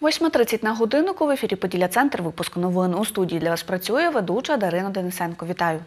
8.30 на годиннику в ефірі Поділля Центр. Випуск новин у студії для вас працює ведуча Дарина Денисенко. Вітаю.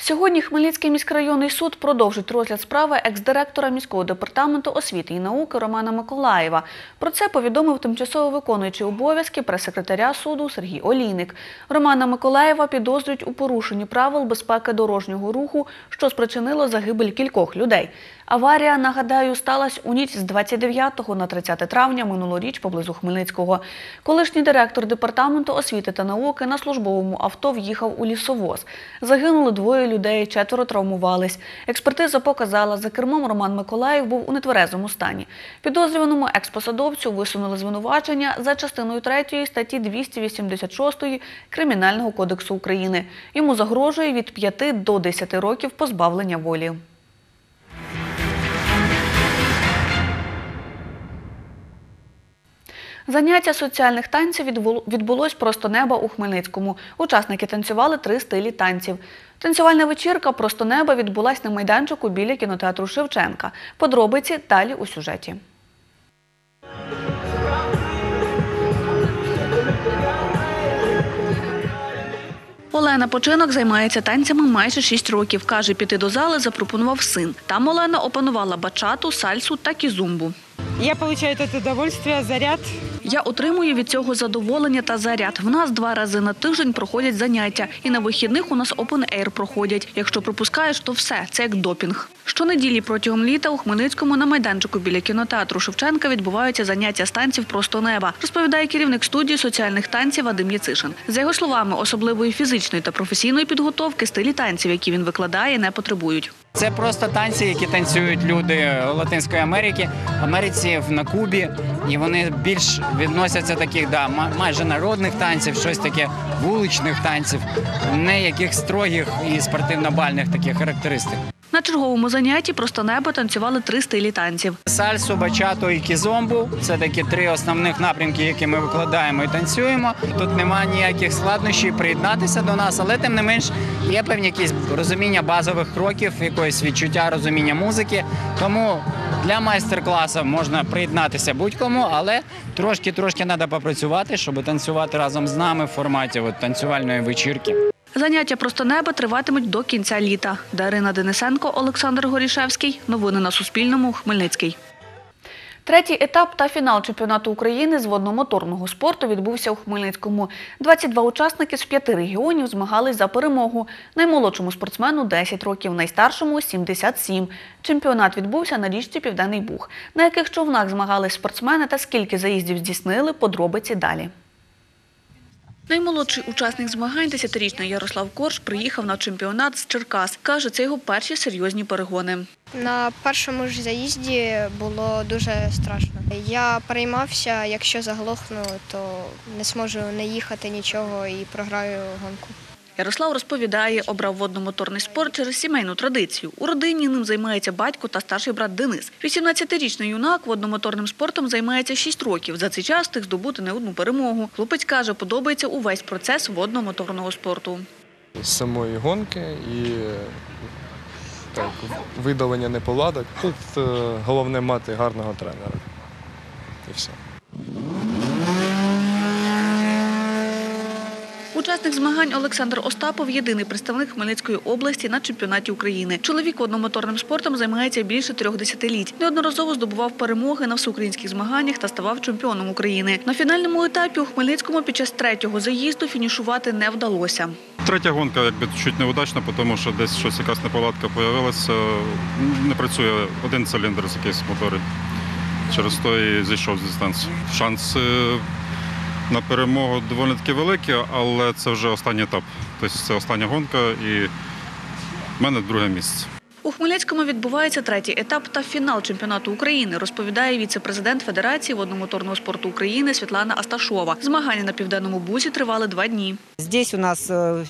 Сьогодні Хмельницький міськрайонний суд продовжить розгляд справи екс-директора міського департаменту освіти і науки Романа Миколаєва. Про це повідомив тимчасово виконуючий обов'язки прес-секретаря суду Сергій Олійник. Романа Миколаєва підозрюють у порушенні правил безпеки дорожнього руху, що спричинило загибель кількох людей. Аварія, нагадаю, сталася у ніч з 29 на 30 травня минулоріч поблизу Хмельницького. Колишній директор департаменту освіти та науки на службовому авто в'їхав у лісовоз. Загинули двоє людей, четверо травмувались. Експертиза показала, за кермом Роман Миколаїв був у нетверезому стані. Підозрюваному експосадовцю висунули звинувачення за частиною 3 статті 286 Кримінального кодексу України. Йому загрожує від 5 до 10 років позбавлення волі. Заняття соціальних танців відбул- відбулось просто неба у Хмельницькому. Учасники танцювали три стилі танців. Танцювальна вечірка просто неба відбулась на майданчику біля кінотеатру Шевченка. Подробиці далі у сюжеті. Олена Починок займається танцями майже 6 років. Каже, піти до зали запропонував син. Там Олена опанувала бачату, сальсу та кізумбу. Я получаю этого удовольствие, заряд. Я отримую від цього задоволення та заряд. В нас два рази на тиждень проходять заняття, і на вихідних у нас air проходять. Якщо пропускаєш, то все це як допінг. Щонеділі протягом літа у Хмельницькому на майданчику біля кінотеатру Шевченка відбуваються заняття з танців просто неба. Розповідає керівник студії соціальних танців Вадим Яцишин. За його словами, особливої фізичної та професійної підготовки стилі танців, які він викладає, не потребують. Це просто танці, які танцюють люди Латинської Америки, Америці на Кубі, і вони більш відносяться таких, да, майже народних танців, щось таке вуличних танців, не яких строгих і спортивно-бальних таких характеристик. На черговому занятті просто небо танцювали три стилі танців. Сальсу, бачато і кізомбу це такі три основних напрямки, які ми викладаємо і танцюємо. Тут немає ніяких складнощів приєднатися до нас, але тим не менш є певні якісь розуміння базових кроків, якоїсь відчуття розуміння музики. Тому для майстер-класу можна приєднатися будь-кому, але трошки трошки треба попрацювати, щоб танцювати разом з нами в форматі от, танцювальної вечірки. Заняття просто неба триватимуть до кінця літа. Дарина Денисенко, Олександр Горішевський. Новини на Суспільному. Хмельницький. Третій етап та фінал чемпіонату України з водномоторного спорту відбувся у Хмельницькому. 22 учасники з п'яти регіонів змагались за перемогу. Наймолодшому спортсмену 10 років, найстаршому 77. Чемпіонат відбувся на річці Південний Буг. На яких човнах змагались спортсмени та скільки заїздів здійснили, подробиці далі. Наймолодший учасник змагань, 10-річний Ярослав Корж, приїхав на чемпіонат з Черкас. Каже, це його перші серйозні перегони. На першому ж заїзді було дуже страшно. Я переймався, якщо заглохну, то не зможу не їхати нічого і програю гонку. Ярослав розповідає, обрав водномоторний спорт через сімейну традицію. У родині ним займається батько та старший брат Денис. 18-річний юнак водномоторним спортом займається 6 років. За цей час встиг здобути не одну перемогу. Хлопець каже, подобається увесь процес водномоторного спорту. з самої гонки і так, видалення неполадок. Тут е, головне мати гарного тренера. І все. Учасник змагань Олександр Остапов єдиний представник Хмельницької області на чемпіонаті України. Чоловік водномоторним спортом займається більше трьох десятиліть. Неодноразово здобував перемоги на всеукраїнських змаганнях та ставав чемпіоном України. На фінальному етапі у Хмельницькому під час третього заїзду фінішувати не вдалося. Третя гонка якби чуть неудачна, тому що десь щось якась неполадка з'явилася. Не працює один циліндр з якийсь мотори. Через то і зійшов з дистанції. Шанси на перемогу доволі таки великі, але це вже останній етап. Тобто це остання гонка і в мене друге місце. У Хмельницькому відбувається третій етап та фінал чемпіонату України, розповідає віце-президент Федерації водномоторного спорту України Світлана Асташова. Змагання на південному бузі тривали два дні. Здесь у нас э,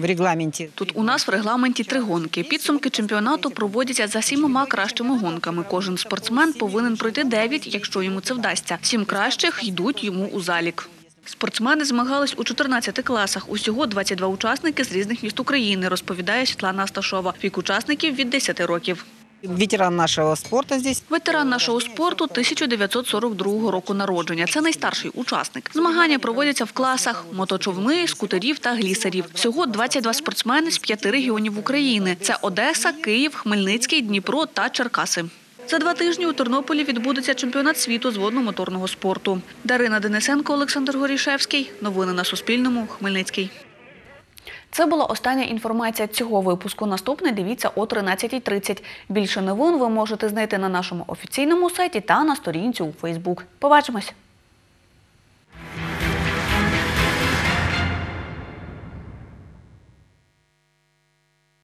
в регламенте Тут у нас в регламенті три гонки. Підсумки чемпіонату проводяться за сімома кращими гонками. Кожен спортсмен повинен пройти дев'ять, якщо йому це вдасться. Сім кращих йдуть йому у залік. Спортсмени змагались у 14 класах. Усього 22 учасники з різних міст України, розповідає Світлана Асташова. Вік учасників від 10 років. Ветеран нашего спорта здесь. Ветеран нашого спорту 1942 року народження. Це найстарший учасник. Змагання проводяться в класах моточовни, скутерів та глісерів. Всього 22 спортсмени з п'яти регіонів України. Це Одеса, Київ, Хмельницький, Дніпро та Черкаси. За два тижні у Тернополі відбудеться чемпіонат світу з водно-моторного спорту. Дарина Денисенко, Олександр Горішевський. Новини на Суспільному. Хмельницький. Це була остання інформація цього випуску. Наступний дивіться о 13.30. Більше новин ви можете знайти на нашому офіційному сайті та на сторінці у Фейсбук. Побачимось!